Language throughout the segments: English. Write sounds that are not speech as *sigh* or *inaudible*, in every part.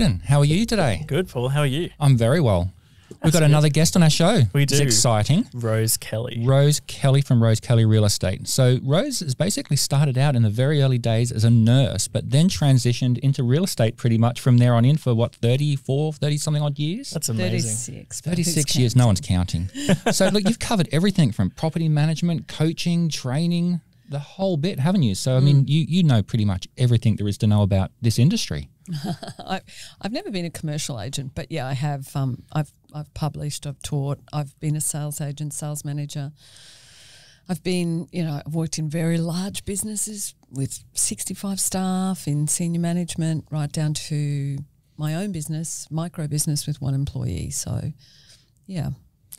Boom. How are you today? Good, Paul. How are you? I'm very well. We've got good. another guest on our show. We It's do. exciting. Rose Kelly. Rose Kelly from Rose Kelly Real Estate. So Rose has basically started out in the very early days as a nurse, but then transitioned into real estate pretty much from there on in for what, 34, 30 something odd years? That's amazing. 36. 36 years, no one's counting. *laughs* so look, you've covered everything from property management, coaching, training, the whole bit, haven't you? So I mean, you you know pretty much everything there is to know about this industry. *laughs* I, I've never been a commercial agent, but yeah, I have. Um, I've I've published, I've taught, I've been a sales agent, sales manager. I've been, you know, I've worked in very large businesses with 65 staff in senior management, right down to my own business, micro business with one employee. So, yeah,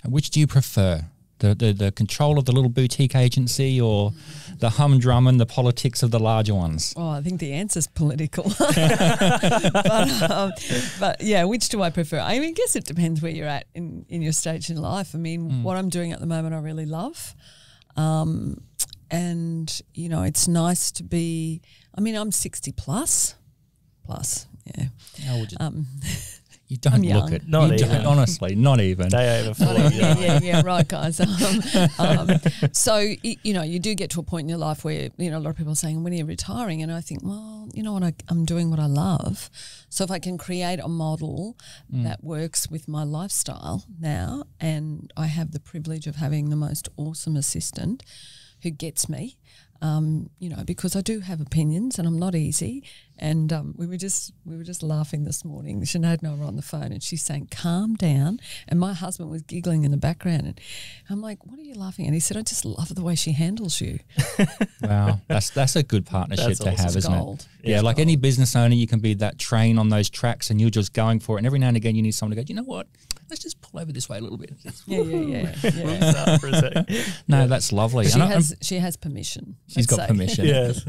Which do you prefer? The, the, the control of the little boutique agency or the humdrum and the politics of the larger ones? Oh, I think the answer's political. *laughs* but, um, but yeah, which do I prefer? I mean, I guess it depends where you're at in, in your stage in life. I mean, what I'm doing at the moment, I really love. Um, and, you know, it's nice to be, I mean, I'm 60 plus, Plus, yeah. How would you, Um, *laughs* you don't I'm look young. it. Not you even. don't, honestly, not even. Day over 40. yeah, yeah, yeah, *laughs* right, guys. Um, um, so you know, you do get to a point in your life where you know a lot of people are saying, "When are you retiring?" And I think, well, you know what, I, I'm doing what I love. So if I can create a model that works with my lifestyle now, and I have the privilege of having the most awesome assistant who gets me. Um, you know, because I do have opinions and I'm not easy. And um, we were just we were just laughing this morning. Sinead and I were on the phone, and she's saying, "Calm down." And my husband was giggling in the background, and I'm like, "What are you laughing at?" He said, "I just love the way she handles you." *laughs* Wow, that's that's a good partnership That's to awesome. have, isn't it? Yeah, It's like gold. any business owner, you can be that train on those tracks, and you're just going for it. And every now and again, you need someone to go. You know what? Let's just pull over this way a little bit. *laughs* Yeah, yeah, yeah. *laughs* yeah. What's for a sec? No, that's lovely. She And I- I'm- has she has permission. she's let's got say. permission. *laughs* Yes.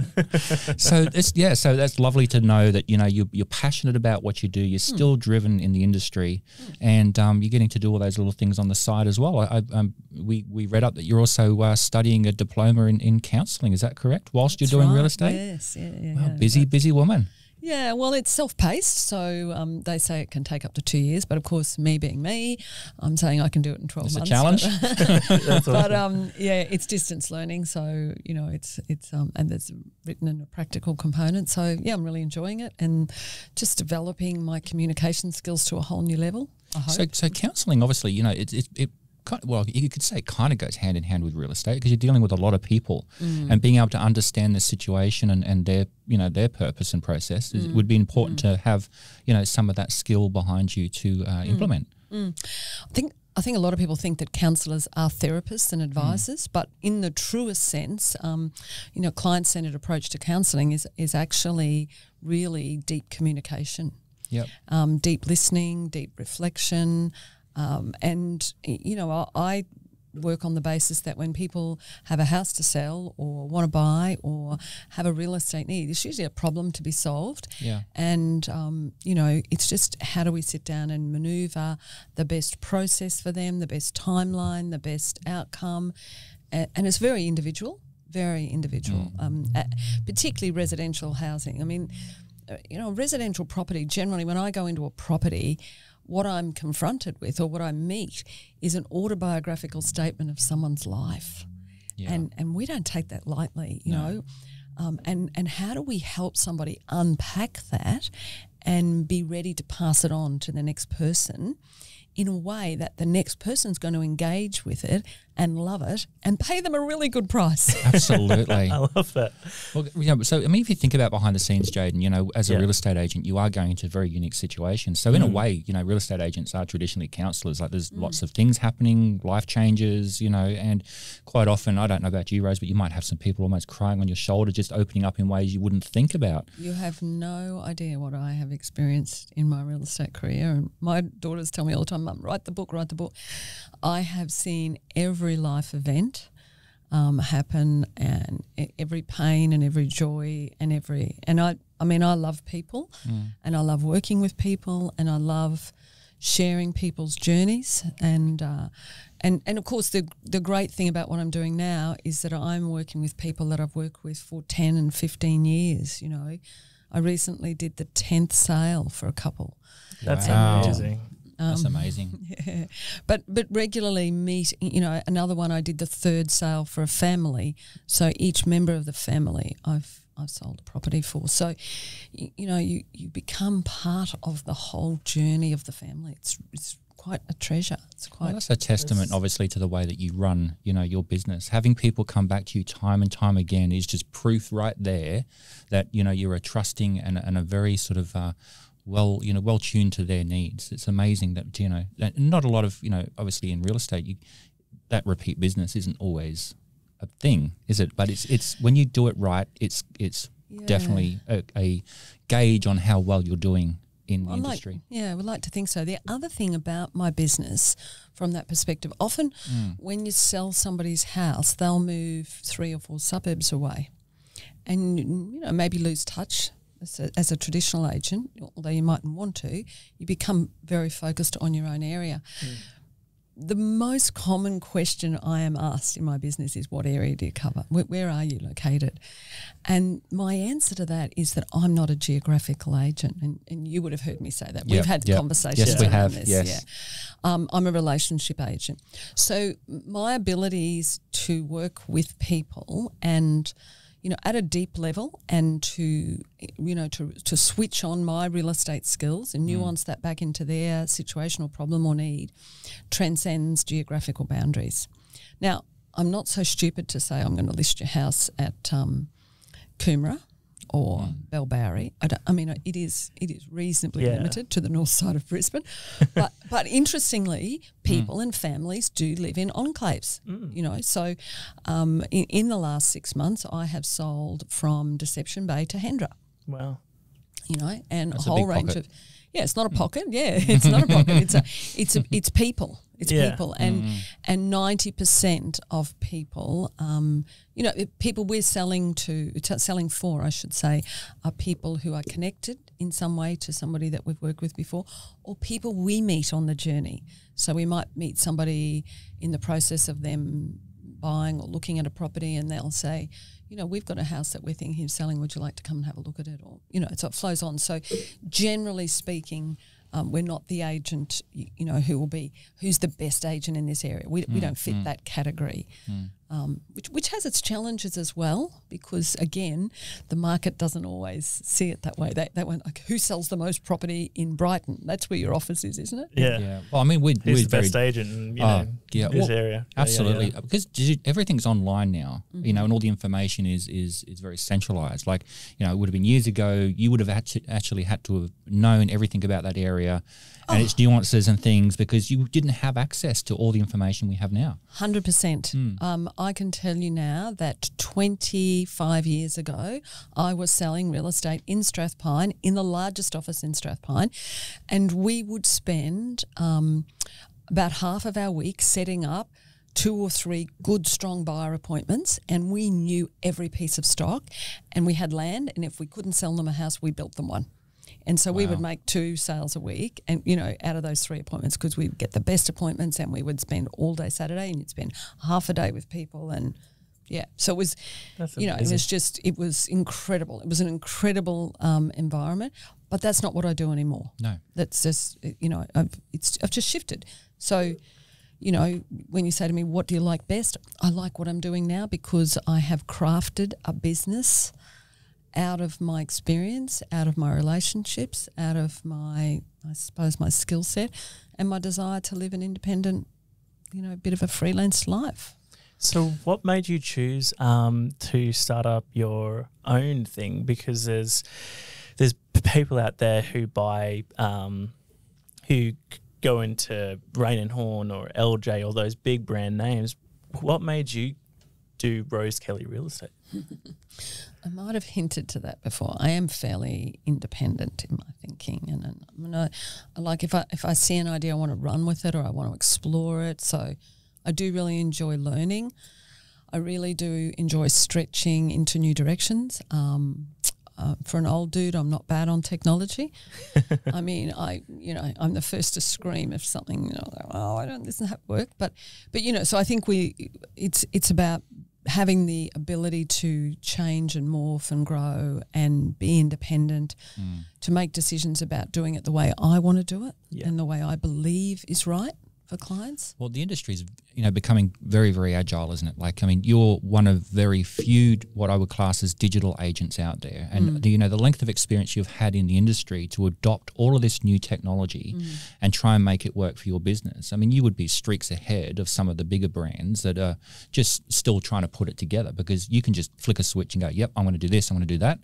so it's yeah, so that's lovely to know that you know you're, you're passionate about what you do. You're Hmm. still driven in the industry, and um, you're getting to do all those little things on the side as well. I, I, um, we we read up that you're also uh, studying a diploma in, in counselling. Is that correct? Whilst That's you're doing real estate. Yes, yeah, yeah. Wow, yeah. busy, busy woman. Yeah, well, it's self paced. So um, they say it can take up to two years. But of course, me being me, I'm saying I can do it in 12 It's a months. challenge. *laughs* *laughs* But, um, yeah, it's distance learning. So, you know, it's, it's um, and there's written and a practical component. So, yeah, I'm really enjoying it and just developing my communication skills to a whole new level. I hope. So, so counselling, obviously, you know, it, it, it well, you could say it kind of goes hand in hand with real estate because you're dealing with a lot of people, Mm. and being able to understand the situation and, and their, you know, their purpose and process is, Mm. would be important to have, you know, some of that skill behind you to Mm. uh, implement. I think I think a lot of people think that counsellors are therapists and advisors, but in the truest sense, um, you know, client-centered approach to counselling is is actually really deep communication, Yep. um, deep listening, deep reflection, um, and you know, I, I work on the basis that when people have a house to sell or want to buy or have a real estate need, it's usually a problem to be solved. Yeah. And, um, you know, it's just how do we sit down and maneuver the best process for them, the best timeline, the best outcome. And, and it's very individual, very individual, um, uh, particularly residential housing. I mean, uh, you know, residential property, generally, when I go into a property, what I'm confronted with or what I meet is an autobiographical statement of someone's life. Yeah. And, and we don't take that lightly, you know. Um, and, and how do we help somebody unpack that and be ready to pass it on to the next person in a way that the next person's going to engage with it and love it and pay them a really good price? *laughs* Absolutely. I love that. Well, you know, so I mean, if you think about behind the scenes, Jaden, you know, as a Yeah. real estate agent, you are going into very unique situations. So in a mm. way, you know, real estate agents are traditionally counsellors. Like there's lots mm. of things happening, life changes, you know, and quite often, I don't know about you, Rose, but you might have some people almost crying on your shoulder, just opening up in ways you wouldn't think about. You have no idea what I have experienced in my real estate career. And my daughters tell me all the time, Mum, write the book, write the book. I have seen every life event um, happen and every pain and every joy and every, and I, I mean, I love people and I love working with people and I love sharing people's journeys and uh, and and of course the the great thing about what I'm doing now is that I'm working with people that I've worked with for 10 and 15 years you know I recently did the tenth sale for a couple. That's Wow. amazing. That's Um, amazing. *laughs* Yeah, but but regularly meet. You know, another one I did the third sale for a family. So each member of the family, I've I've sold a property for. So, you, you know, you you become part of the whole journey of the family. It's it's quite a treasure. It's Well, quite that's a testament, obviously, to the way that you run, you know, your business. Having people come back to you time and time again is just proof right there that you know you're a trusting and, and a very sort of uh, well, you know, well tuned to their needs. It's amazing that you know, that not a lot of you know, obviously in real estate, you, that repeat business isn't always a thing, is it? But it's it's when you do it right, it's it's Yeah. definitely a, a gauge on how well you're doing in the I like, industry. yeah, I would like to think so. The other thing about my business, from that perspective, often Mm. when you sell somebody's house, they'll move three or four suburbs away, and you know maybe lose touch as a, as a traditional agent. Although you mightn't want to, you become very focused on your own area. The most common question I am asked in my business is, "What area do you cover? Where, where are you located?" And my answer to that is that I'm not a geographical agent, and, and you would have heard me say that. Yep, We've had yep. conversations. Yes, we around have, This, yes. Yeah. Um, I'm a relationship agent, so my abilities to work with people and you know at a deep level and to you know to to switch on my real estate skills and nuance that back into their situational problem or need transcends geographical boundaries. Now, I'm not so stupid to say I'm going to list your house at um, Coomera or Mm. I, don't, I mean, it is it is reasonably Yeah. limited to the north side of Brisbane, *laughs* but but interestingly, people and families do live in enclaves. You know, so um, in, in the last six months, I have sold from Deception Bay to Hendra Wow. you know, and That's a a whole big range pocket. of yeah, it's not a pocket. Yeah, *laughs* it's not a pocket. It's a it's a *laughs* it's people. It's Yeah. people, and and ninety percent of people, um, you know, people we're selling to, t- selling for, I should say, are people who are connected in some way to somebody that we've worked with before, or people we meet on the journey. So we might meet somebody in the process of them buying or looking at a property, and they'll say, you know, we've got a house that we're thinking of selling. Would you like to come and have a look at it? Or, you know, so it flows on. So, generally speaking, um, we're not the agent, you know, who will be, who's the best agent in this area. We, we hmm, don't fit hmm. that category, hmm. Um, which, which has its challenges as well, because again, the market doesn't always see it that way. They, they went, like, who sells the most property in Brighton? That's where your office is, isn't it? Yeah. Yeah. Well, I mean, we Who's we're the very best agent in you Oh, know, yeah. this Well, area? Yeah, yeah, Absolutely, yeah. because digi- everything's online now, you Mm-hmm. know, and all the information is is is very centralized. Like, you know, it would have been years ago. You would have actually had to have known everything about that area and Oh. its nuances and things because you didn't have access to all the information we have now. Hundred percent. Hmm. Um, I can tell you now that twenty-five years ago, I was selling real estate in Strathpine, in the largest office in Strathpine, and we would spend um, about half of our week setting up two or three good, strong buyer appointments, and we knew every piece of stock, and we had land, and if we couldn't sell them a house, we built them one. And so we would make two sales a week, and you know, out of those three appointments, because we'd get the best appointments, and we would spend all day Saturday, and you'd spend half a day with people, and yeah, so it was, That's you know, it was just, it was incredible. It was an incredible um, environment, but that's not what I do anymore. No. That's just, you know, I've it's I've just shifted. So, you know, when you say to me, "What do you like best?" I like what I'm doing now because I have crafted a business out of my experience, out of my relationships, out of my, I suppose, my skill set, and my desire to live an independent, you know, a bit of a freelance life. So, what made you choose um, to start up your own thing? Because there's there's people out there who buy um, who go into Raine and Horne or LJ or those big brand names. What made you do Rose Kelly Real Estate? *laughs* I might have hinted to that before. I am fairly independent in my thinking, and, and I mean, I, I like if I if I see an idea, I want to run with it or I want to explore it. So, I do really enjoy learning. I really do enjoy stretching into new directions. Um, uh, for an old dude, I'm not bad on technology. *laughs* I mean, I you know I'm the first to scream if something you know oh I don't this doesn't have work, but but you know so I think we it's it's about having the ability to change and morph and grow and be independent, Mm. to make decisions about doing it the way I want to do it Yeah. and the way I believe is right for clients. Well, the industry is, you know, becoming very, very agile, isn't it? Like, I mean, you're one of very few what I would class as digital agents out there, and mm. you know the length of experience you've had in the industry to adopt all of this new technology mm. and try and make it work for your business. I mean, you would be streaks ahead of some of the bigger brands that are just still trying to put it together because you can just flick a switch and go, "Yep, I'm going to do this, I'm going to do that,"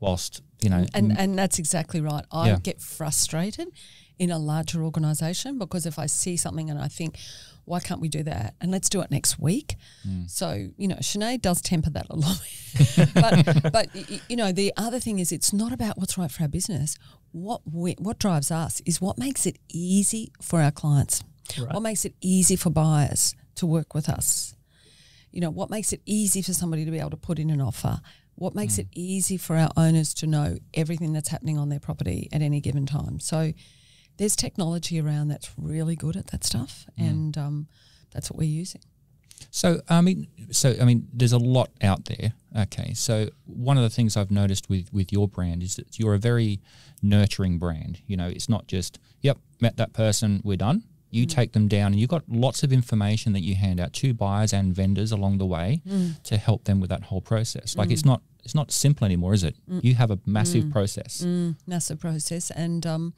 whilst you know, And mm. and that's exactly right. I Yeah. get frustrated in a larger organisation because if I see something and I think, why can't we do that? And let's do it next week. Mm. So you know, Sinead does temper that a lot. *laughs* but but you know, the other thing is, it's not about what's right for our business. What we, what drives us is what makes it easy for our clients. Right. What makes it easy for buyers to work with us? you know, what makes it easy for somebody to be able to put in an offer? What makes mm. it easy for our owners to know everything that's happening on their property at any given time? So there's technology around that's really good at that stuff, and um, that's what we're using. So I mean, so I mean, there's a lot out there. Okay, so one of the things I've noticed with with your brand is that you're a very nurturing brand. You know, it's not just yep, met that person, we're done. You take them down, and you've got lots of information that you hand out to buyers and vendors along the way to help them with that whole process. Like it's not it's not simple anymore, is it? You have a massive process. Mm, massive process, and um,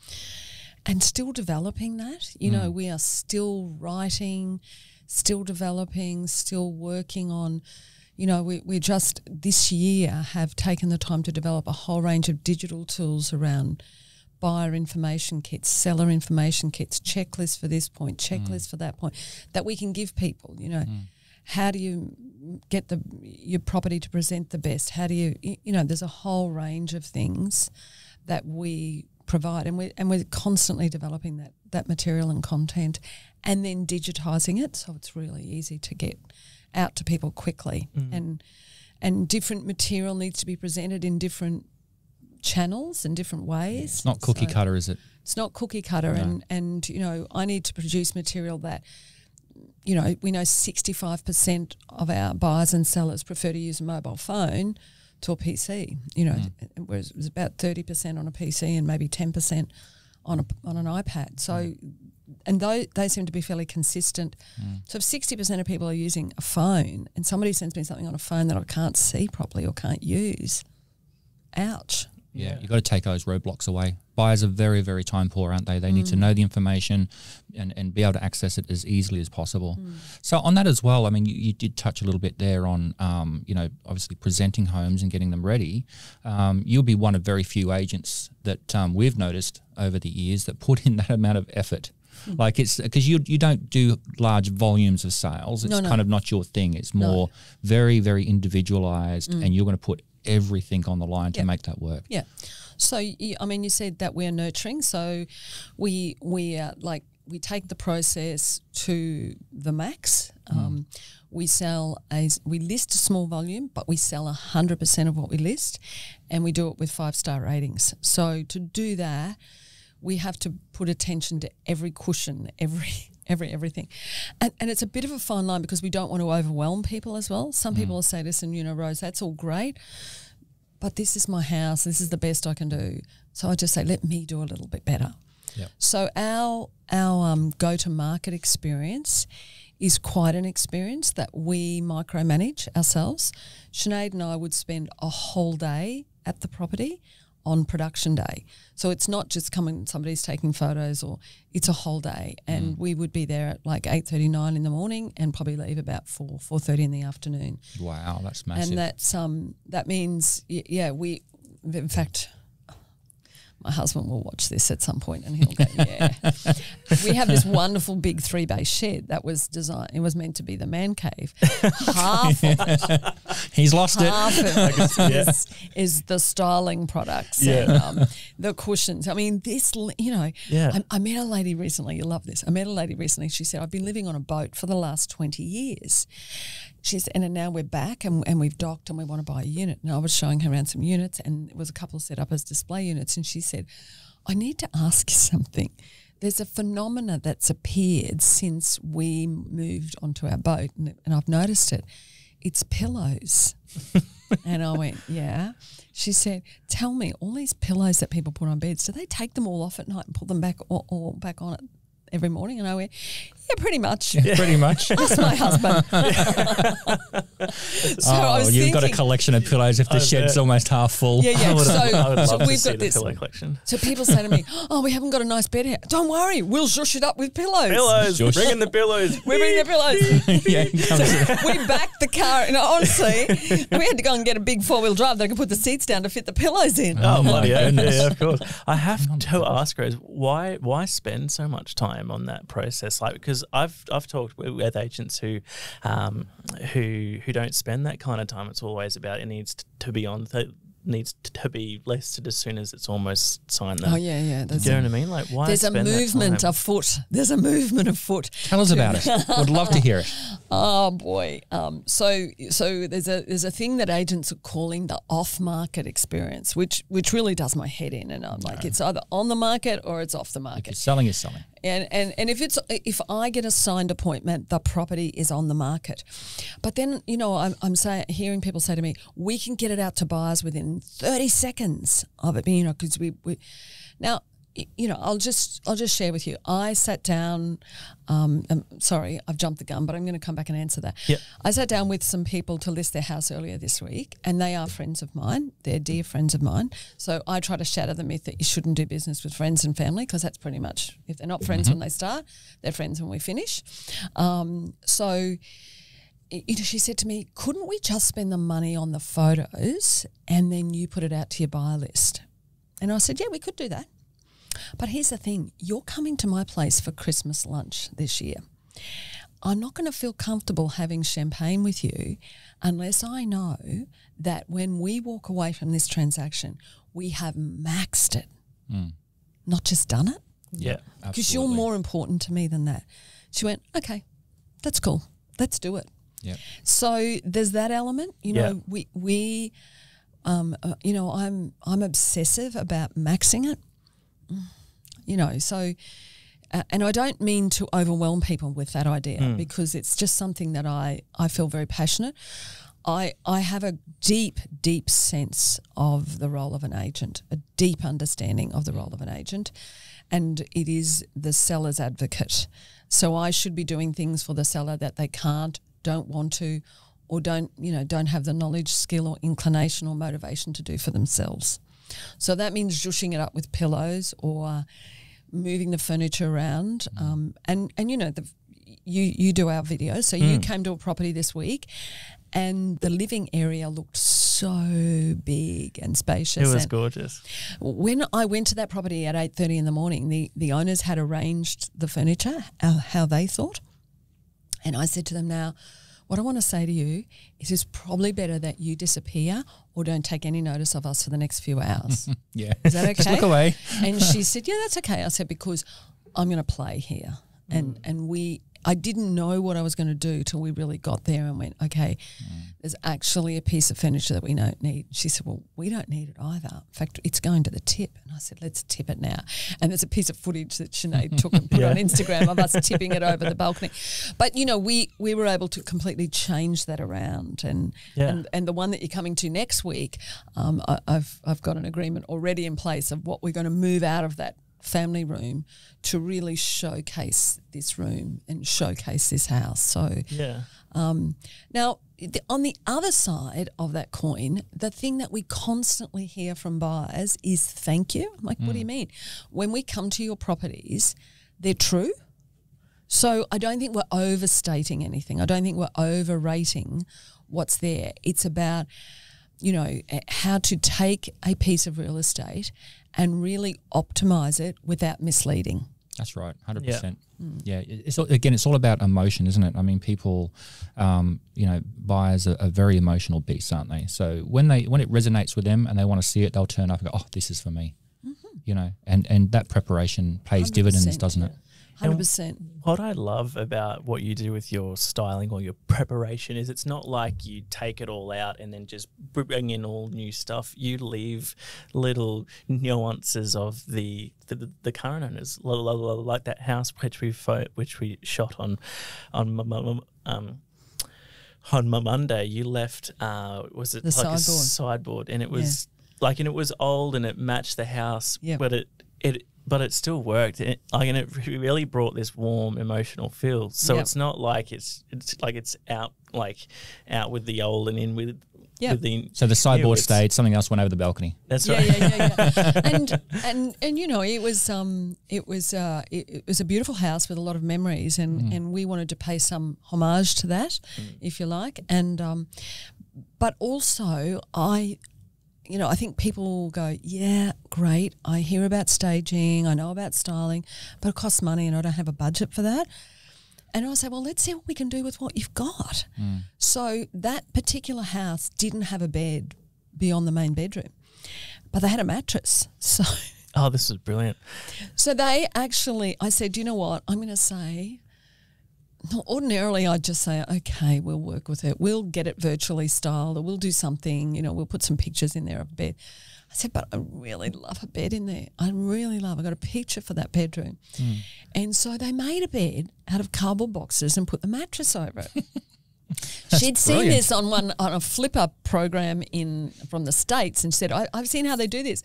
and still developing that. You know, mm. we are still writing, still developing, still working on. You know, we, we just this year have taken the time to develop a whole range of digital tools around buyer information kits, seller information kits, checklists for this point, checklists mm. for that point, that we can give people. You know, mm. how do you get the your property to present the best? How do you you know? There's a whole range of things that we provide, and we and we're constantly developing that that material and content, and then digitizing it so it's really easy to get out to people quickly, mm. and and different material needs to be presented in different channels and different ways. It's not cookie So- cutter, is it? it's not cookie cutter No. and and you know i need to produce material that you know we know 65% of our buyers and sellers prefer to use a mobile phone to a pc you know mm. whereas it was about 30% on a pc and maybe 10% on a, on an ipad. So mm. and those, they seem to be fairly consistent. Mm. So if 60% of people are using a phone and somebody sends me something on a phone that i can't see properly or can't use ouch Yeah, Yeah. you've got to take those roadblocks away. Buyers are very, very time poor, aren't they? They need to know the information and, and be able to access it as easily as possible. So on that as well, I mean, you, you did touch a little bit there on, um, you know, obviously presenting homes and getting them ready. Um, you'll be one of very few agents that um, we've noticed over the years that put in that amount of effort. Like it's because you you don't do large volumes of sales. It's No, no. kind of not your thing. It's No. more very very individualized, and you're going to put everything on the line to make that work. Yeah. So I mean, you said that we're nurturing. So we we uh, like we take the process to the max. Um, we sell a we list a small volume, but we sell hundred percent of what we list, and we do it with five star ratings. So to do that, we have to put attention to every cushion, every every everything, and and it's a bit of a fine line because we don't want to overwhelm people as well. Some people will say, "Listen, you know, Rose, that's all great." but this is my house. This is the best I can do. So I just say, let me do a little bit better. Yep. So our our um, go to market experience is quite an experience that we micromanage ourselves. Sinead and I would spend a whole day at the property on production day. So it's not just coming somebody's taking photos or it's a whole day and we would be there at like 8:39 in the morning and probably leave about 4 4:30 in the afternoon Wow, that's massive. and that's um that means yeah we in fact my husband will watch this at some point and he'll go *laughs* yeah we have this wonderful big three bay shed that was designed it was meant to be the man cave half of it *laughs* He's lost it. half of *laughs* it Yeah. is, is the styling products Yeah. and um, the cushions. I mean, this, you know, Yeah. I, I met a lady recently, you love this. I met a lady recently, she said, I've been living on a boat for the last 20 years. She's, and now we're back and, and we've docked and we want to buy a unit. And I was showing her around some units and it was a couple set up as display units. And she said, I need to ask you something. There's a phenomena that's appeared since we moved onto our boat, and, and I've noticed it It's pillows. *laughs* and I went, Yeah. She said, Tell me, all these pillows that people put on beds, do they take them all off at night and put them back or, or back on it every morning? And I went, Yeah, pretty much. Yeah, pretty much. *laughs* Ask my husband. *laughs* so I oh, was you've got a collection of pillows if the I shed's bet. almost half full. Yeah, yeah. *laughs* I would, So, I would so love to we've see got the this. pillow collection. So people say to me, "Oh, we haven't got a nice bed here." Don't worry, we'll zhush it up with pillows. Pillows, Shush. bring in the pillows. We're bringing the pillows. yeah, it comes- we backed the car, and honestly, we had to go and get a big four wheel drive that I could put the seats down to fit the pillows in. Oh, Oh my bloody yeah, goodness. yeah, of course. I have to ask Rose, why why spend so much time on that process? Like, because I've I've talked with, with agents who um, who who don't spend that kind of time. It's always about it needs t- to be on. Th- needs to be listed as soon as it's almost signed. Oh yeah, yeah. There's Do you a, know what I mean? Like, why? there's a spend that movement time? afoot. There's a movement afoot. Tell us about it. *laughs* Would love to hear it. Oh boy. Um, so so there's a there's a thing that agents are calling the off market experience, which which really does my head in, and I'm like, it's either on the market or it's off the If market. you're selling, you're selling. And, and and if it's if I get a signed appointment, the property is on the market. But then you know I'm I'm saying hearing people say to me, we can get it out to buyers within 30 seconds of it being you know because we we now you know I'll just I'll just share with you. I sat down. Um, um, sorry, I've jumped the gun, but I'm going to come back and answer that. Yep. I sat down with some people to list their house earlier this week, and they are friends of mine. They're dear friends of mine. So I try to shatter the myth that you shouldn't do business with friends and family because that's pretty much if they're not friends when they start, they're friends when we finish. Um, so. You know, she said to me, "Couldn't we just spend the money on the photos and then you put it out to your buyer list?" And I said, "Yeah, we could do that." But here's the thing: you're coming to my place for Christmas lunch this year. I'm not going to feel comfortable having champagne with you unless I know that when we walk away from this transaction, we have maxed it, not just done it. yeah. Because you're more important to me than that. She went, okay, that's cool. Let's do it. Yep. So there's that element. You know, Yeah. we we, um, uh, you know, I'm I'm obsessive about maxing it. You know, so. Uh, and I don't mean to overwhelm people with that idea because it's just something that I, I feel very passionate. I I have a deep, deep sense of the role of an agent, a deep understanding of the role of an agent, and it is the seller's advocate. So I should be doing things for the seller that they can't, don't want to, or don't you know don't have the knowledge, skill, or inclination or motivation to do for themselves. So that means zhushing it up with pillows or moving the furniture around. Um, and and you know the you you do our videos, so you came to a property this week, and the living area looked so big and spacious. It was and gorgeous. when I went to that property at eight thirty in the morning, the the owners had arranged the furniture uh, how they thought, and I said to them now. What I want to say to you is it's probably better that you disappear or don't take any notice of us for the next few hours. *laughs* Yeah. Is that Just okay? look away. and she said, "Yeah, that's okay." I said, "Because I'm going to play here," and and we. I didn't know what I was going to do till we really got there and went, okay, there's actually a piece of furniture that we don't need. She said, well, we don't need it either. In fact, it's going to the tip. And I said, let's tip it now. And there's a piece of footage that Sinead took and put *laughs* Yeah. on Instagram of us *laughs* tipping it over the balcony. But, you know, we, we were able to completely change that around. And, Yeah. and, and the one that you're coming to next week, um, I, I've, I've got an agreement already in place of what we're going to move out of that family room to really showcase this room and showcase this house. So Yeah. um, now, the, on the other side of that coin, the thing that we constantly hear from buyers is thank you. I'm like, what do you mean? When we come to your properties, they're true. So I don't think we're overstating anything. I don't think we're overrating what's there. It's about, you know, eh, how to take a piece of real estate and really optimize it without misleading. That's right, hundred Yeah. percent. Yeah, it's again, it's all about emotion, isn't it? I mean, people, um, you know, buyers are, are very emotional beasts, aren't they? So when they when it resonates with them and they want to see it, they'll turn up and go, "Oh, this is for me," you know, and and that preparation pays dividends, 100%, doesn't yeah. it? Hundred percent. What I love about what you do with your styling or your preparation is it's not like you take it all out and then just bring in all new stuff. You leave little nuances of the the, the current owners, like that house which we which we shot on on um on my Monday, you left. Uh, was it The like a sideboard. sideboard? And it was like, and it was old, and it matched the house. Yep. But it it but it still worked. It, like, and it *laughs* really brought this warm emotional feel. So Yep. it's not like it's it's like it's out like out with the old and in with Yep. with the So the sideboard stayed. Something else went over the balcony. That's yeah, right. yeah, yeah, yeah. *laughs* and and and you know, it was um, it was uh, it, it was a beautiful house with a lot of memories, and and we wanted to pay some homage to that, if you like, and um, but also I. You know, I think people go, yeah, great. I hear about staging, I know about styling, but it costs money and I don't have a budget for that. And I say, well, let's see what we can do with what you've got. Mm. So that particular house didn't have a bed beyond the main bedroom, but they had a mattress. *laughs* So, Oh, this is brilliant. so they actually, I said, you know what? I'm going to say. No, Ordinarily, I'd just say, okay, we'll work with it. We'll get it virtually styled, or we'll do something. You know, we'll put some pictures in there of a bed. I said, but I really love a bed in there. I really love. I got a picture for that bedroom, hmm. and so they made a bed out of cardboard boxes and put the mattress over it. *laughs* She'd seen this on one on a flipper program in from the states and said, I, "I've seen how they do this,"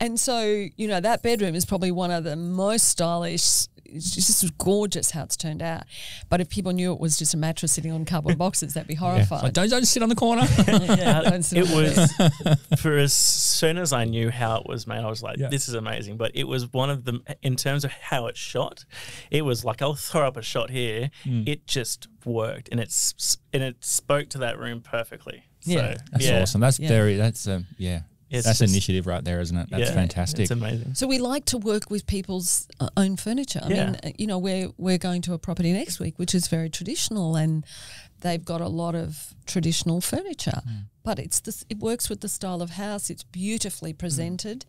and so you know that bedroom is probably one of the most stylish. It's just gorgeous how it's turned out. But if people knew it was just a mattress sitting on cardboard boxes, they'd be Yeah. horrified. Like, don't, don't sit on the corner. *laughs* Yeah, *laughs* don't sit it on the was *laughs* for as soon as I knew how it was made, I was like, Yeah. "This is amazing." But it was one of the, in terms of how it shot. It was like I'll throw up a shot here. Hmm. It just worked, and it's and it spoke to that room perfectly. Yeah. so, That's yeah, awesome. That's Yeah. very. That's um, yeah. It's that's just- initiative right there, isn't it? That's yeah, fantastic. It's amazing. So we like to work with people's uh, own furniture. I Yeah. mean, uh, you know, we're we're going to a property next week, which is very traditional, and they've got a lot of traditional furniture. But it's this, it works with the style of house. It's beautifully presented.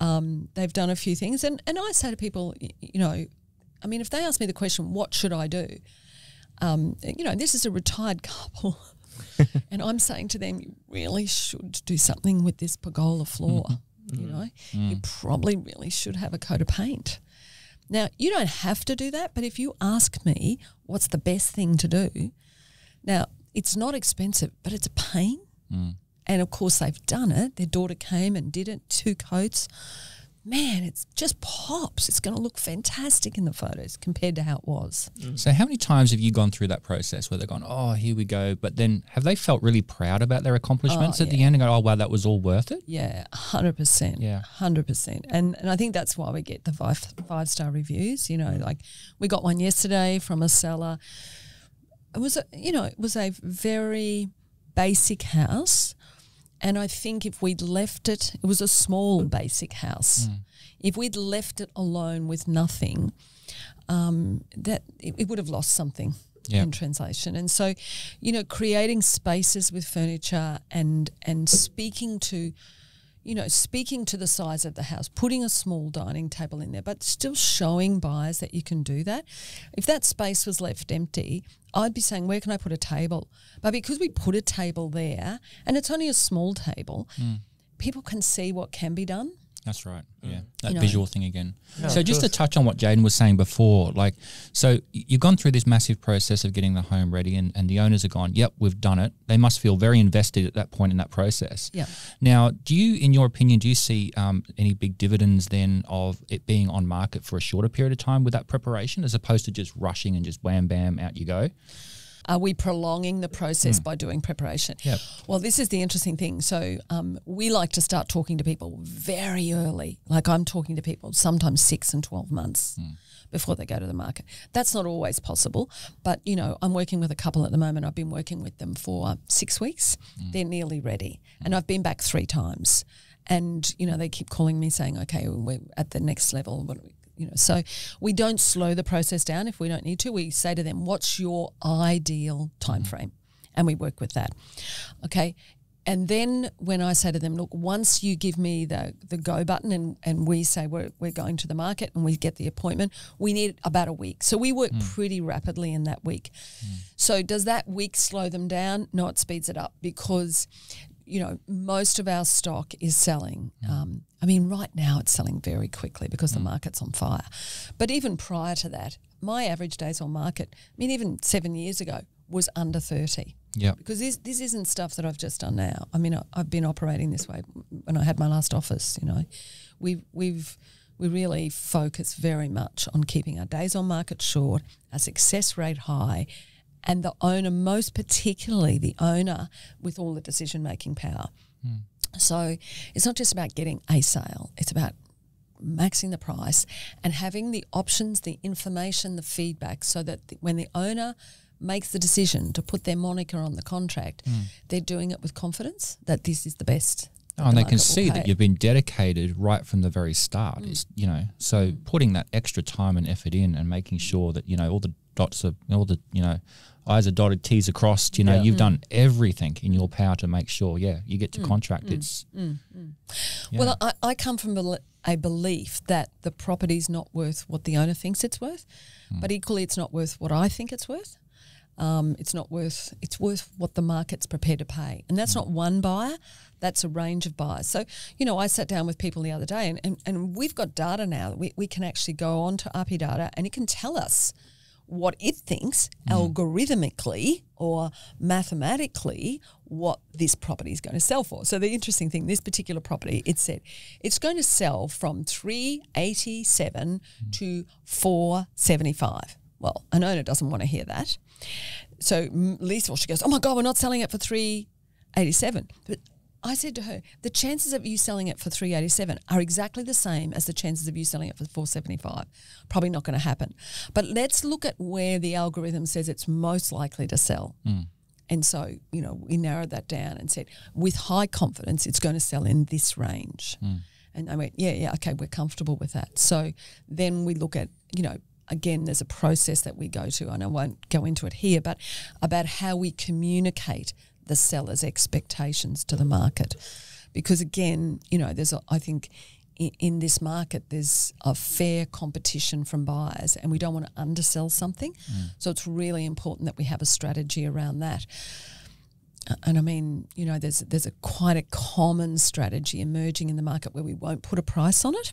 Um, they've done a few things, and and I say to people, you know, I mean, if they ask me the question, what should I do? Um, you know, this is a retired *laughs* couple. *laughs* and I'm saying to them, you really should do something with this pergola floor. Mm-hmm. You mm. know, mm. you probably really should have a coat of paint. Now, you don't have to do that, but if you ask me what's the best thing to do, now it's not expensive, but it's a pain. Mm. And of course, they've done it. Their daughter came and did it, two coats. Man, it's just pops. It's going to look fantastic in the photos compared to how it was. Mm-hmm. So, how many times have you gone through that process where they've gone, "Oh, here we go," but then have they felt really proud about their accomplishments Oh, at the end and go, "Oh, wow, that was all worth it"? Yeah, hundred percent. Yeah. hundred percent. And and I think that's why we get the five five star reviews. You know, mm. like we got one yesterday from a seller. It was a you know it was a very basic house, and I think if we'd left it, it was a small basic house. If we'd left it alone with nothing, um, that it, it would have lost something Yeah. in translation. And so, you know, creating spaces with furniture and and speaking to, you know, speaking to the size of the house, putting a small dining table in there, but still showing buyers that you can do that. If that space was left empty, I'd be saying, where can I put a table? But because we put a table there, and it's only a small table, mm. people can see what can be done. That's right. Yeah, that You know. visual thing again. Yeah, so of just to touch on what Jaden was saying before, like, so you've gone through this massive process of getting the home ready, and, and the owners are gone. Yep, we've done it. They must feel very invested at that point in that process. Yeah. Now, do you, in your opinion, do you see um, any big dividends then of it being on market for a shorter period of time with that preparation, as opposed to just rushing and just wham bam out you go? Are we prolonging the process hmm. by doing preparation? Yep. Well, this is the interesting thing. So, um, we like to start talking to people very early. Like I'm talking to people sometimes six and 12 months hmm. before they go to the market. That's not always possible. But, you know, I'm working with a couple at the moment. I've been working with them for six weeks. Hmm. They're nearly ready. And I've been back three times. And, you know, they keep calling me saying, okay, we're at the next level. What do we, you know, so we don't slow the process down if we don't need to. We say to them, "What's your ideal mm-hmm. time frame?" and we work with that. Okay. And then when I say to them, look, once you give me the, the go button and, and we say we're, we're going to the market and we get the appointment, we need about a week. So we work mm. pretty rapidly in that week. Mm. So does that week slow them down? No, it speeds it up because, you know, most of our stock is selling. Um, I mean, right now it's selling very quickly because the market's on fire. But even prior to that, my average days on market, I mean, even seven years ago, was under 30. Yeah. because this this isn't stuff that I've just done now. I mean, I, I've been operating this way when I had my last office. You know, we we've we really focus very much on keeping our days on market short, our success rate high, and the owner, most particularly the owner, with all the decision making power. Hmm. So it's not just about getting a sale; it's about maxing the price and having the options, the information, the feedback, so that the, when the owner makes the decision to put their moniker on the contract, hmm. they're doing it with confidence that this is the best. Oh, and the they can see that you've been dedicated right from the very start. Mm. Is you know, so mm. putting that extra time and effort in, and making sure that you know all the dots are all the you know I's are dotted, T's are crossed. You know, Yeah. you've Mm. done everything in your power to make sure, yeah, you get to contract. It's yeah. Well, I, I come from a belief that the property's not worth what the owner thinks it's worth, Hmm. but equally it's not worth what I think it's worth. Um, it's not worth. It's worth what the market's prepared to pay, and that's not one buyer. That's a range of buyers. So, you know, I sat down with people the other day, and, and, and we've got data now. We, we can actually go on to RP data, and it can tell us what it thinks algorithmically or mathematically what this property is going to sell for. So the interesting thing, this particular property, it said it's going to sell from 387 to 475. Well, an owner doesn't want to hear that. So mm, Lisa, she goes, "Oh my god, we're not selling it for 387." But I said to her, the chances of you selling it for 387 are exactly the same as the chances of you selling it for 475. Probably not going to happen. But let's look at where the algorithm says it's most likely to sell. Hmm. And so, you know, we narrowed that down and said, with high confidence, it's going to sell in this range. Hmm. And I went, yeah, yeah, okay, we're comfortable with that. So then we look at, you know, again, there's a process that we go to, and I won't go into it here, but about how we communicate the seller's expectations to the market. Because again, you know, there's, a, I think, in, in this market, there's a fair competition from buyers, and we don't want to undersell something. Mm. So it's really important that we have a strategy around that. And I mean, you know, there's there's a quite a common strategy emerging in the market where we won't put a price on it.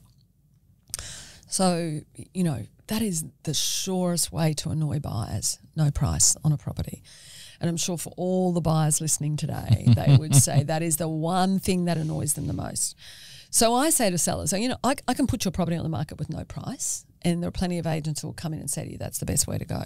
So, you know, that is the surest way to annoy buyers, no price on a property. And I'm sure for all the buyers listening today, they would say *laughs* that is the one thing that annoys them the most. So I say to sellers, so, you know, I, I can put your property on the market with no price, and there are plenty of agents who will come in and say to you, that's the best way to go.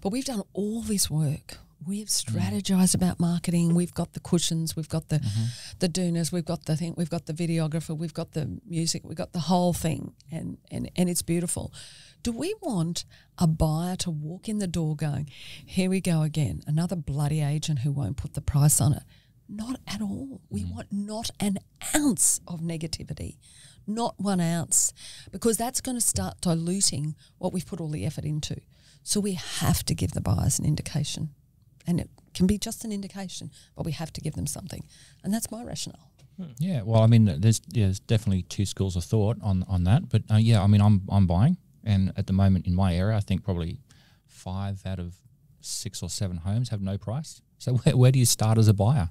But we've done all this work. We have mm. strategized about marketing. We've got the cushions. We've got the mm-hmm. the doonas. We've got the thing. We've got the videographer. We've got the music. We've got the whole thing, and and and it's beautiful. Do we want a buyer to walk in the door going, "Here we go again, another bloody agent who won't put the price on it"? Not at all. We want not an ounce of negativity, not one ounce, because that's going to start diluting what we've put all the effort into. So we have to give the buyers an indication, and it can be just an indication, but we have to give them something, and that's my rationale. Yeah, well, I mean, there's yeah, there's definitely two schools of thought on on that, but uh, yeah, I mean, I'm I'm buying, and at the moment in my area, I think probably five out of six or seven homes have no price. So *laughs* where, where do you start as a buyer?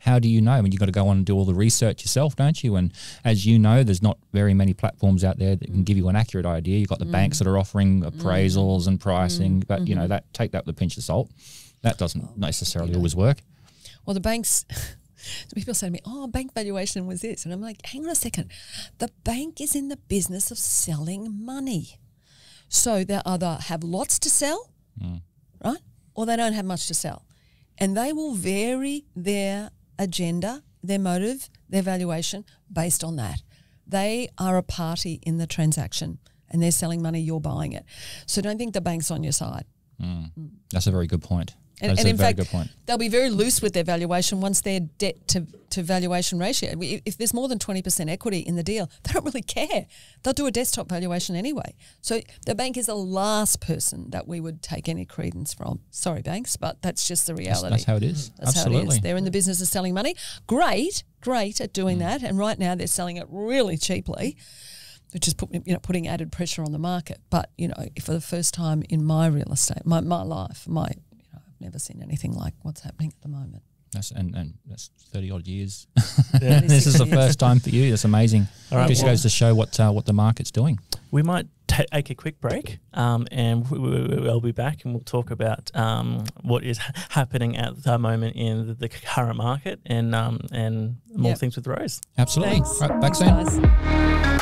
How do you know? I mean, you've got to go on and do all the research yourself, don't you? And as you know, there's not very many platforms out there that can mm. give you an accurate idea. You've got the banks mm. that are offering mm. appraisals and pricing, but you know mm-hmm. that take that with a pinch of salt. That doesn't necessarily always work. Well, the banks. *laughs* So people say to me, "Oh, bank valuation was this," and I'm like, "Hang on a second. The bank is in the business of selling money, so they either have lots to sell, hmm. right, or they don't have much to sell, and they will vary their agenda, their motive, their valuation based on that. They are a party in the transaction, and they're selling money. You're buying it, so don't think the bank's on your side. Hmm. Hmm. That's a very good point. And, and in fact, they'll be very loose with their valuation once their debt to, to valuation ratio. If there's more than 20% equity in the deal, they don't really care. They'll do a desktop valuation anyway. So the bank is the last person that we would take any credence from. Sorry, banks, but that's just the reality. that's how it is. That's Absolutely. how it is. They're in the business of selling money. Great, great at doing mm. that. And right now they're selling it really cheaply, which is put, you know putting added pressure on the market. But you know, for the first time in my real estate, my, my life, my you know, I've never seen anything like what's happening at the moment. That's and, and that's thirty odd years. *laughs* Yeah. this is the years. first time for you. That's amazing. All right, Just well- goes to show what uh, what the market's doing. We might take a quick break, um, and we, we, we'll be back, and we'll talk about um, what is happening at the moment in the, the current market, and um, and more Yep. things with Rose. Absolutely. Thanks. Right, back soon. Guys.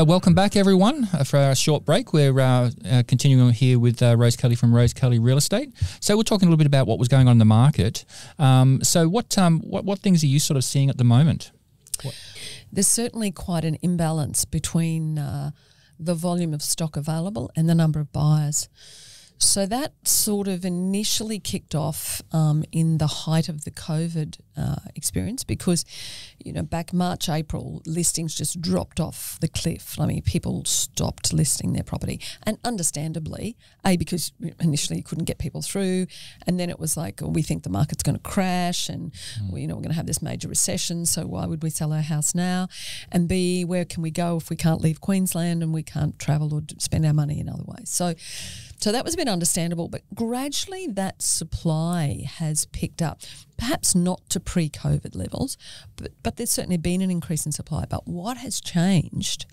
Uh, welcome back, everyone, uh, for our short break. We're uh, uh, continuing here with uh, Rose Kelly from Rose Kelly Real Estate. So we're talking a little bit about what was going on in the market. Um, so what, um, what what things are you sort of seeing at the moment? There's certainly quite an imbalance between uh, the volume of stock available and the number of buyers. So that sort of initially kicked off um, in the height of the COVID uh, experience because, you know, back March, April, listings just dropped off the cliff. I mean, people stopped listing their property, and understandably, a because initially you couldn't get people through, and then it was like, oh, we think the market's going to crash, and you know we're going to have this major recession. So why would we sell our house now? And b, where can we go if we can't leave Queensland and we can't travel or spend our money in other ways? So. So that was a bit understandable, but gradually that supply has picked up. Perhaps not to pre COVID levels, but, but there's certainly been an increase in supply. But what has changed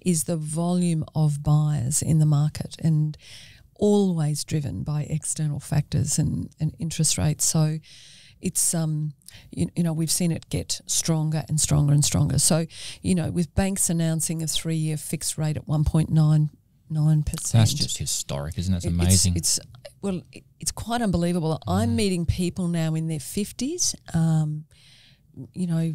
is the volume of buyers in the market and always driven by external factors and, and interest rates. So it's um you, you know we've seen it get stronger and stronger and stronger. So you know with banks announcing a three year fixed rate at one point nine nine percent. That's just historic, isn't it? It's amazing. It's, it's well, it- it's quite unbelievable. I'm meeting people now in their fifties, um, you know,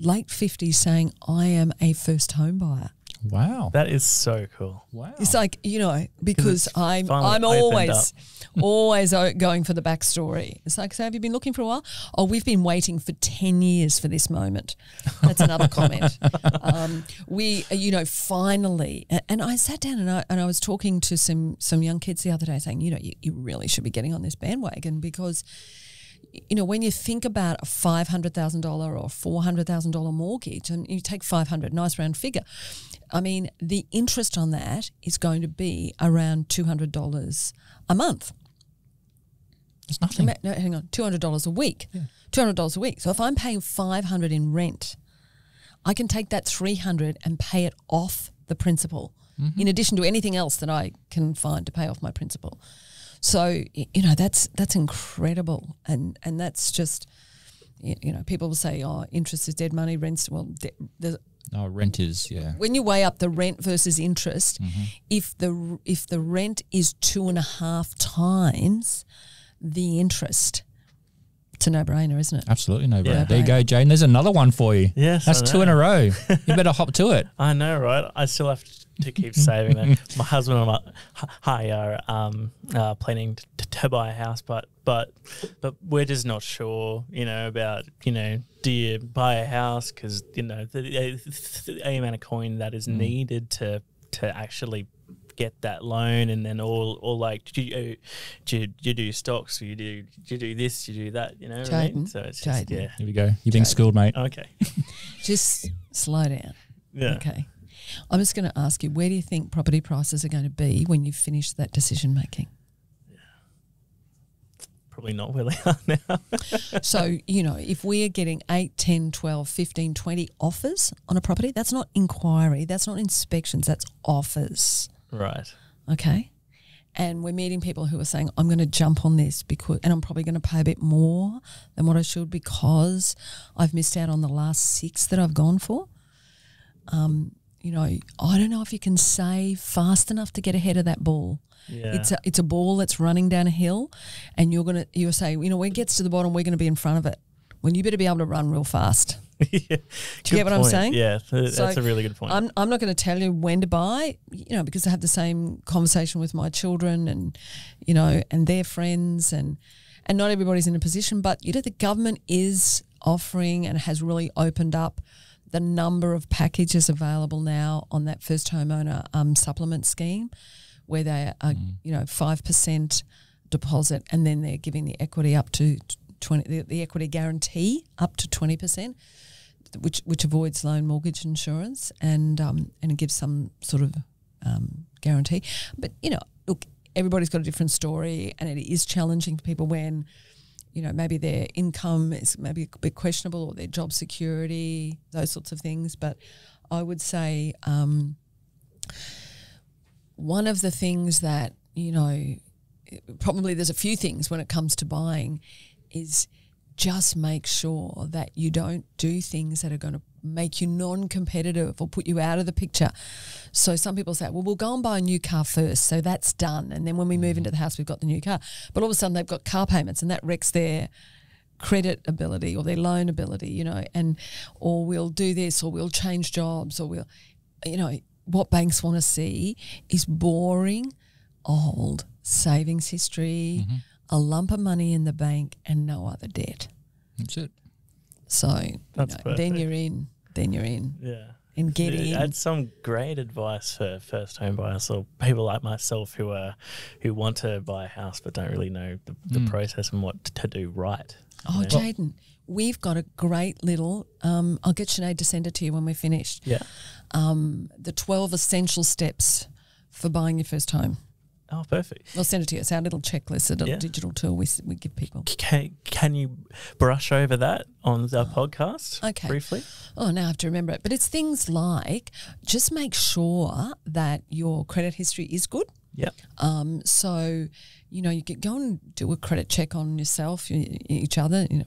late fifties, saying I am a first home buyer. Wow. That is so cool. wow. It's like you know because I'm I'm always *laughs* always going for the backstory. It's like, so have you been looking for a while? Oh, we've been waiting for ten years for this moment. That's another *laughs* comment. Um, we, uh, you know, finally, and I sat down and I and I was talking to some some young kids the other day, saying, you know, you, you really should be getting on this bandwagon because you know, when you think about a five hundred thousand dollar or four hundred thousand dollar mortgage, and you take five hundred, nice round figure. I mean, the interest on that is going to be around two hundred dollars a month. It's nothing. No, hang on, two hundred dollars a week. Two hundred dollars a week. So if I'm paying five hundred in rent, I can take that three hundred and pay it off the principal, mm-hmm. in addition to anything else that I can find to pay off my principal. So you know that's that's incredible, and and that's just you know people will say, oh, interest is dead money, rents. Well, de- the, No, rent is, yeah. when you weigh up the rent versus interest, Mm-hmm. if the if the rent is two and a half times the interest, it's a no brainer, isn't it? Absolutely no brainer. Yeah. There you go, Jane. There's another one for you. Yes, That's two in a row. *laughs* You better hop to it. I know, right? I still have to keep saving that. *laughs* My husband and I, I are um, uh, planning to, to buy a house, but but but we're just not sure, you know, about you know, do you buy a house because you know the, the, the amount of coin that is needed to to actually get that loan and then all, all like do you, uh, do you, do you do stocks or you do, do you do this you do that you know what I mean? So it's just Jaden. yeah Here we go. You're being schooled, mate. okay *laughs* Just slow down. yeah Okay. I'm just going to ask you, where do you think property prices are going to be when you finish that decision making? probably not where they are *laughs* now so, you know, if we are getting 8, 10, 12, 15, 20 offers on a property, that's not inquiry, that's not inspections, that's offers. right Okay. And we're meeting people who are saying, I'm going to jump on this because, and I'm probably going to pay a bit more than what I should because I've missed out on the last six that I've gone for. Um, you know, I don't know if you can save fast enough to get ahead of that ball. yeah It's a it's a ball that's running down a hill, and you're gonna you're saying, you know, when it gets to the bottom, we're going to be in front of it. When you better be able to run real fast. yeah. *laughs* Do you get what I'm saying? Yeah, th- So, that's a really good point. I'm, I'm not going to tell you when to buy, you know, because I have the same conversation with my children and, you know, and their friends and and not everybody's in a position, but you know, the government is offering and has really opened up the number of packages available now on that first homeowner um, supplement scheme, where they are, you know, five percent deposit and then they're giving the equity up to twenty, the, the equity guarantee up to twenty percent which which avoids loan mortgage insurance and um, and it gives some sort of um, guarantee. But you know, look, everybody's got a different story, and it is challenging for people when you know, maybe their income is maybe a bit questionable or their job security, those sorts of things. But I would say um, one of the things that, you know, probably there's a few things when it comes to buying is just make sure that you don't do things that are going to make you non-competitive or put you out of the picture. So some people say, well, we'll go and buy a new car first, so that's done, and then when we move into the house, we've got the new car. But all of a sudden, they've got car payments, and that wrecks their credit ability or their loan ability, you know, and or we'll do this or we'll change jobs or we'll, you know, what banks want to see is boring, old savings history, mm-hmm. a lump of money in the bank, and no other debt. That's it. So you know, then you're in. Then you're in. Yeah. And get yeah, in. That's some great advice for first home buyers or people like myself who are who want to buy a house but don't really know the, the mm. process and what to do right. Oh, Jaden, we've got a great little. Um, I'll get Sinead to send it to you when we're finished. Yeah. Um, the twelve essential steps for buying your first home. Oh, perfect. We'll send it to you. It's our little checklist, a little yeah. digital tool we, we give people. Can, can you brush over that on the podcast okay. briefly? Oh, now I have to remember it. But it's things like just make sure that your credit history is good. Yeah. Um, so, you know, you get go and do a credit check on yourself, each other. You know,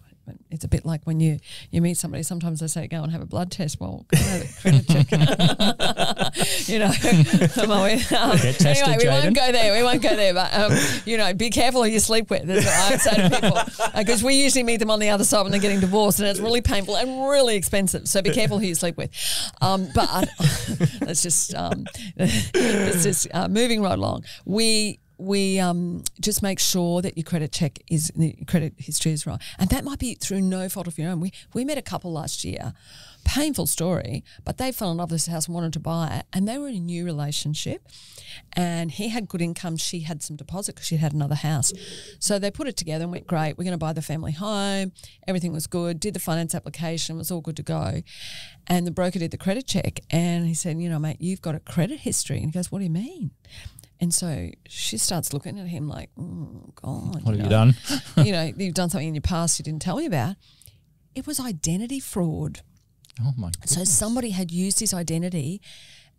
it's a bit like when you, you meet somebody. Sometimes they say, "Go and have a blood test." Well, have a credit check. *laughs* you know, *laughs* um, tested, anyway, we Jaden. won't go there. We won't go there. But um, you know, be careful who you sleep with. That's what I say to people because *laughs* uh, we usually meet them on the other side when they're getting divorced, and it's really painful and really expensive. So be careful who you sleep with. Um, but let's just um, let's just uh, moving right along. We we um, just make sure that your credit check is credit history is right, and that might be through no fault of your own. We we met a couple last year, painful story, but they fell in love with this house and wanted to buy it, and they were in a new relationship, and he had good income, she had some deposit because she had another house, so they put it together and went great. We're going to buy the family home. Everything was good. Did the finance application, was all good to go, and the broker did the credit check, and he said, you know, mate, you've got a credit history, and he goes, what do you mean? And so she starts looking at him like, oh, God. What you have know, you done? *laughs* *laughs* you know, you've done something in your past you didn't tell me about. It was identity fraud. Oh, my goodness. So somebody had used his identity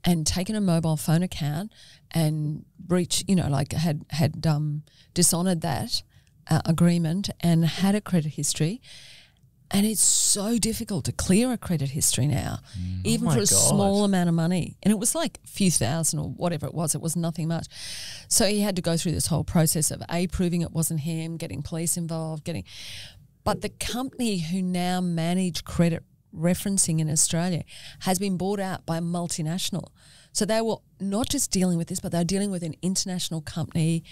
and taken a mobile phone account and breached, you know, like had, had um, dishonored that uh, agreement and had a credit history and it's so difficult to clear a credit history now, mm. even oh for a God. small amount of money. And it was like a few thousand or whatever it was. It was nothing much. So he had to go through this whole process of A, proving it wasn't him, getting police involved, getting. But the company who now manage credit referencing in Australia has been bought out by a multinational. So they were not just dealing with this, but they're dealing with an international company.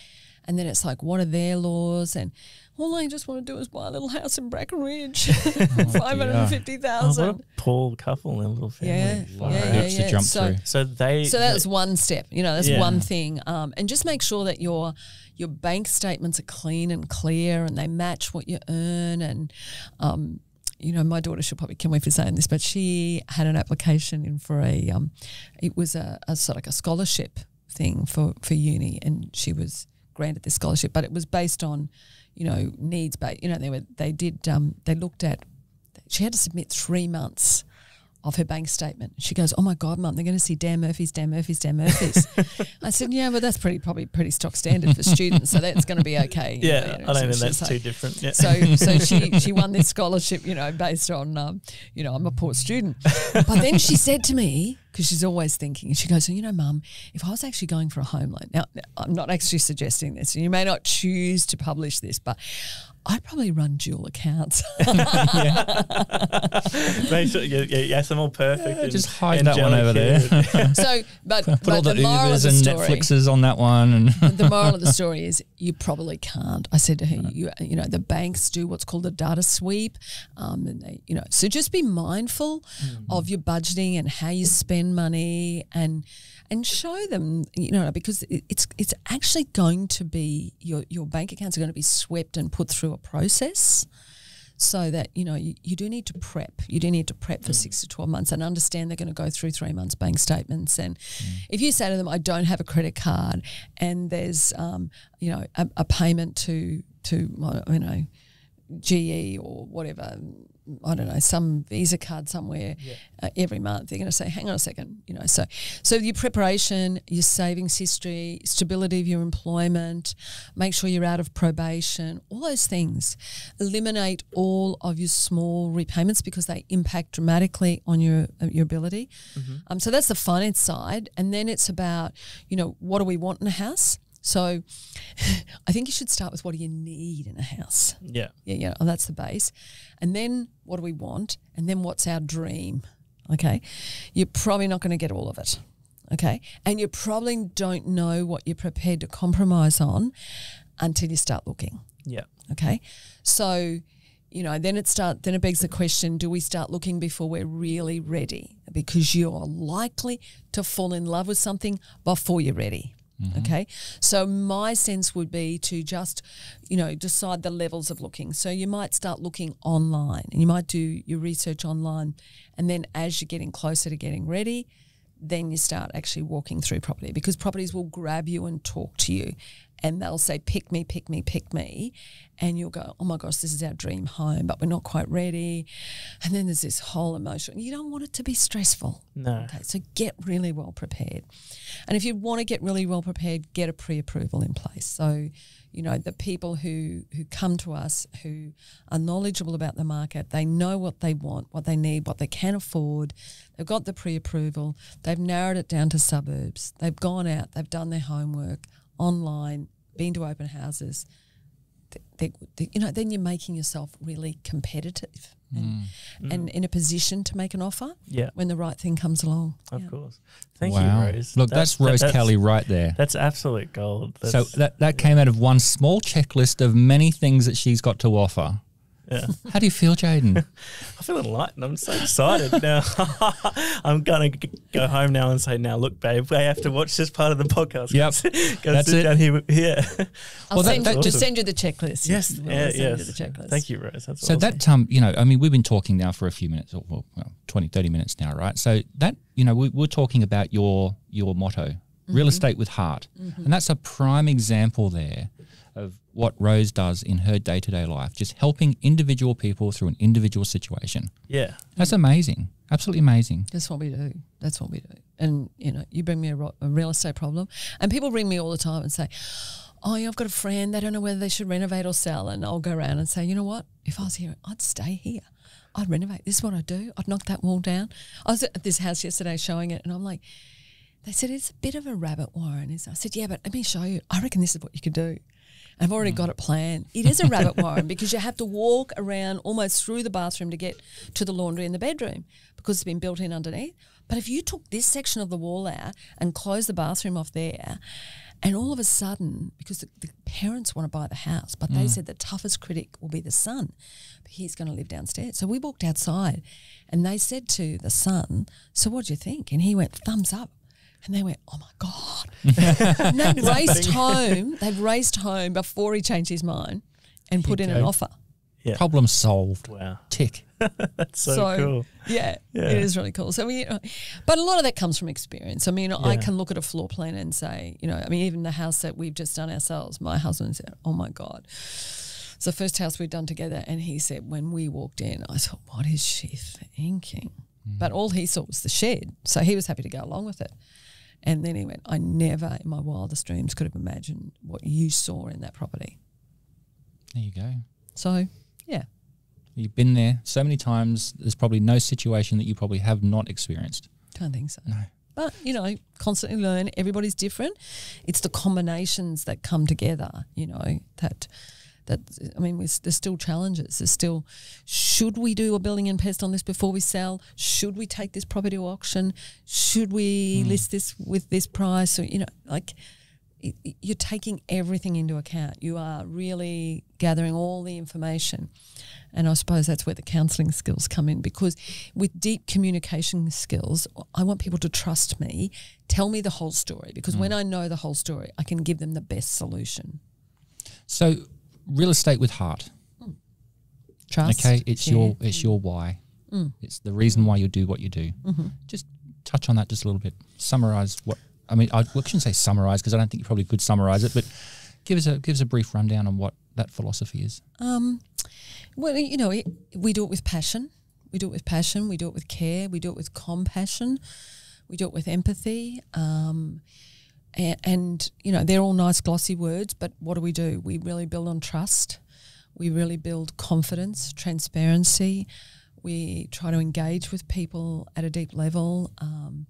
And then it's like, what are their laws? And all I just want to do is buy a little house in Bracken Ridge, oh, *laughs* *laughs* five hundred and fifty thousand. Oh, what a poor couple and a little family. Yeah, yeah, yeah, yeah. To jump so, through. so they. So that was one step. You know, that's yeah. one thing. Um, and just make sure that your your bank statements are clean and clear, and they match what you earn. And um, you know, my daughter should probably kill me for saying this, but she had an application in for a. Um, it was a, a sort of like a scholarship thing for for uni, and she was granted this scholarship, but it was based on you know, needs But You know, they were they did um, they looked at. She had to submit three months of her bank statement. She goes, "Oh my God, mum, they're going to see Dan Murphy's, Dan Murphy's, Dan Murphy's." *laughs* I said, "Yeah, but that's pretty probably pretty stock standard for students, so that's going to be okay." *laughs* Yeah, know, I don't think that's too different. Yeah. So, so *laughs* she she won this scholarship, you know, based on, um, you know, I'm a poor student. But then she said to me, because she's always thinking, she goes, "So you know, mum, if I was actually going for a home loan, now I'm not actually suggesting this, and you may not choose to publish this, but I'd probably run dual accounts. *laughs* Make sure you, you, yes, I'm all perfect. Yeah, just hide that one over there. *laughs* *laughs* so, but, put but all the, the Ubers and story, Netflixes on that one. And the moral of the story is you probably can't. I said to her, you, you know, the banks do what's called a data sweep, um, and they, you know, so just be mindful mm. of your budgeting and how you spend money and and show them, you know, because it's it's actually going to be your your bank accounts are going to be swept and put through a process. so that you know you, you do need to prep. You do need to prep for six to twelve months and understand they're going to go through three months bank statements. And if you say to them, "I don't have a credit card," and there's um, you know a, a payment to to you know GE or whatever. I don't know some Visa card somewhere uh, every month. They're going to say, "Hang on a second, you know." So, so your preparation, your savings history, stability of your employment, make sure you're out of probation, all those things. Eliminate all of your small repayments because they impact dramatically on your uh, your ability. Um, so that's the finance side, and then it's about you know what do we want in a house. So, *laughs* I think you should start with what do you need in a house. Yeah. Yeah, yeah, oh, that's the base. And then what do we want? And then what's our dream? Okay. You're probably not going to get all of it. Okay. And you probably don't know what you're prepared to compromise on until you start looking. Yeah. Okay. So, you know, then it start then it begs the question, do we start looking before we're really ready? Because you're likely to fall in love with something before you're ready. Mm-hmm. Okay. So my sense would be to just, you know, decide the levels of looking. So you might start looking online and you might do your research online and then as you're getting closer to getting ready, then you start actually walking through property because properties will grab you and talk to you and they'll say, pick me, pick me, pick me. And you'll go, oh my gosh, this is our dream home, but we're not quite ready. And then there's this whole emotion. You don't want it to be stressful. No. Okay, so get really well prepared. And if you want to get really well prepared, get a pre approval in place. So, you know, the people who, who come to us who are knowledgeable about the market, they know what they want, what they need, what they can afford. They've got the pre approval, they've narrowed it down to suburbs, they've gone out, they've done their homework online, been to open houses. They, they, you know, then you're making yourself really competitive and, mm. and in a position to make an offer Yeah. when the right thing comes along. Of Yeah. course. Thank wow. you, Rose. Look, That- that's Rose that's- Kelly right there. That's absolute gold. so That's, that, that came out of one small checklist of many things that she's got to offer. Yeah. How do you feel, Jaden? *laughs* I feel enlightened. I'm so excited now. *laughs* I'm gonna go home now and say, "Now, look, babe, we have to watch this part of the podcast. Yep. *laughs* go That's sit it. down here. with- Yeah. I'll Well, that- send, that you, just- send you the checklist. yes. We'll Yeah. send you Yes. the checklist. Thank you, Rose. That's So awesome. that um, you know, I mean, we've been talking now for a few minutes, or well, well 20, 30 minutes now, right? So that you know, we, we're talking about your your motto, real estate with heart, and that's a prime example there of what Rose does in her day to day life, just helping individual people through an individual situation. yeah. That's amazing, absolutely amazing. That's what we do. That's what we do. And you know, you bring me a, ro- a real estate problem, and people ring me all the time and say, "Oh, yeah, I've got a friend. They don't know whether they should renovate or sell." And I'll go around and say, "You know what? If I was here, I'd stay here. I'd renovate. This is what I do. I'd knock that wall down." I was at this house yesterday showing it, and I'm like, "They said it's a bit of a rabbit warren." Is I said, "Yeah, but let me show you. I reckon this is what you could do." I've already got it planned. It is a rabbit warren because you have to walk around almost through the bathroom to get to the laundry in the bedroom because it's been built in underneath. But if you took this section of the wall out and closed the bathroom off there, and all of a sudden, because the, the parents want to buy the house, but they mm. said the toughest critic will be the son, but he's going to live downstairs. So we walked outside and they said to the son, So what do you think? And he went, Thumbs up. And they went, oh my God. *laughs* and they'd raced home. They'd raced home before he changed his mind and put in an offer. Yeah. Problem solved. Wow. Tick. *laughs* That's so, cool. Yeah, Yeah. it is really cool. So we, uh, but a lot of that comes from experience. I mean, I can look at a floor plan and say, you know, I mean, even the house that we've just done ourselves, my husband said, oh my God. It's the first house we've done together. And he said, when we walked in, I thought, what is she thinking? Mm. But all he saw was the shed. So he was happy to go along with it. And then he went, I never in my wildest dreams could have imagined what you saw in that property. There you go. So, yeah. You've been there so many times. There's probably no situation that you probably have not experienced. Don't think so. No. But you know, constantly learn. Everybody's different. It's the combinations that come together. You know that that I mean, there's, there's still challenges. There's still should we do a building and pest on this before we sell? Should we take this property to auction? Should we hmm. list this with this price? Or you know, like it- you're taking everything into account. You are really gathering all the information. And I suppose that's where the counselling skills come in because with deep communication skills, I want people to trust me, tell me the whole story because hmm. when I know the whole story, I can give them the best solution. So, real estate with heart. trust. Okay, it's your it's your why. Mm. It's the reason why you do what you do. Mm-hmm. Just touch on that just a little bit. Summarize what I mean. I well, shouldn't say summarize because I don't think you probably could summarize it, but give us a give us a brief rundown on what that philosophy is. Um, well, you know, it, we do it with passion. We do it with passion. We do it with care. We do it with compassion. We do it with empathy. Um, and, you know, they're all nice, glossy words, but what do we do? We really build on trust. We really build confidence, transparency. We try to engage with people at a deep level. Um,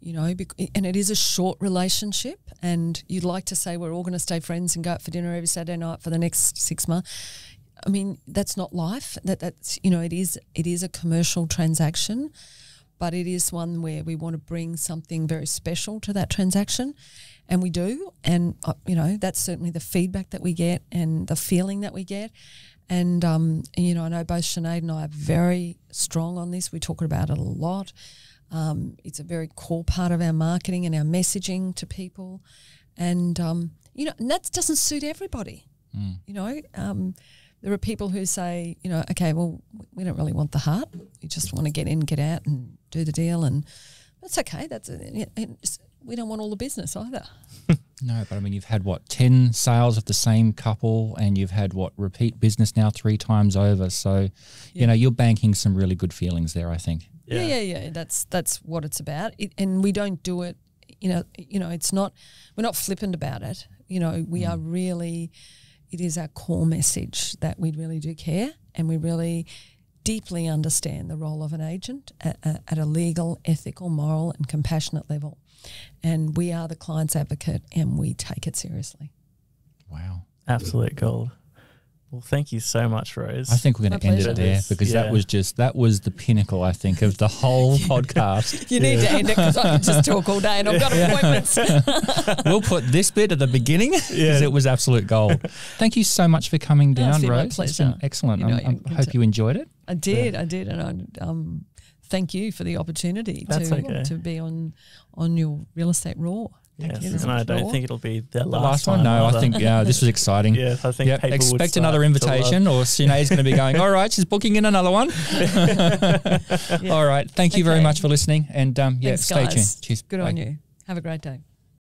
you know, and it is a short relationship. And you'd like to say we're all going to stay friends and go out for dinner every Saturday night for the next six months. I mean, that's not life. That that's you know, it is it is a commercial transaction, but it is one where we want to bring something very special to that transaction, and we do. And uh, you know, that's certainly the feedback that we get and the feeling that we get. And um, you know, I know both Sinead and I are very strong on this. We talk about it a lot. Um, it's a very core part of our marketing and our messaging to people, and um, you know, and that doesn't suit everybody. You know, um, there are people who say, you know, okay, well, we don't really want the heart. We just want to get in, get out, and do the deal, and that's okay. That's. We don't want all the business either. *laughs* No, but I mean, you've had what ten sales of the same couple, and you've had what repeat business now three times over. So, you know, you're banking some really good feelings there. I think. Yeah, yeah, yeah. That's that's what it's about, it, and we don't do it. You know, you know, it's not. We're not flippant about it. You know, we mm. are really. It is our core message that we really do care, and we really deeply understand the role of an agent at, at at a legal, ethical, moral, and compassionate level. And we are the client's advocate, and we take it seriously. Wow. Absolute gold. Well, thank you so much, Rose. I think we're going to end it there because Yeah. that was just that was the pinnacle. I think of the whole *laughs* podcast. *laughs* You need to end it because I can just talk all day, and I've got appointments. *laughs* We'll put this bit at the beginning because Yeah. it was absolute gold. Thank you so much for coming No, it's down, been my Rose. It's been pleasure. excellent. You know, I'm- I'm- you I hope you enjoyed it. I did, I did, and I um, thank you for the opportunity That's to okay. to be on on your real estate raw. Yes, you and I don't think it'll be the The last, last one? time No, I think yeah, this was exciting. *laughs* Yes, I think Yep, expect another to love- invitation, or Sinead's going to be going. *laughs* All right, she's booking in another one. *laughs* All right, thank you very much for listening, and um, yeah, Thanks, stay guys. tuned. Cheers. Good Bye. on you. Have a great day.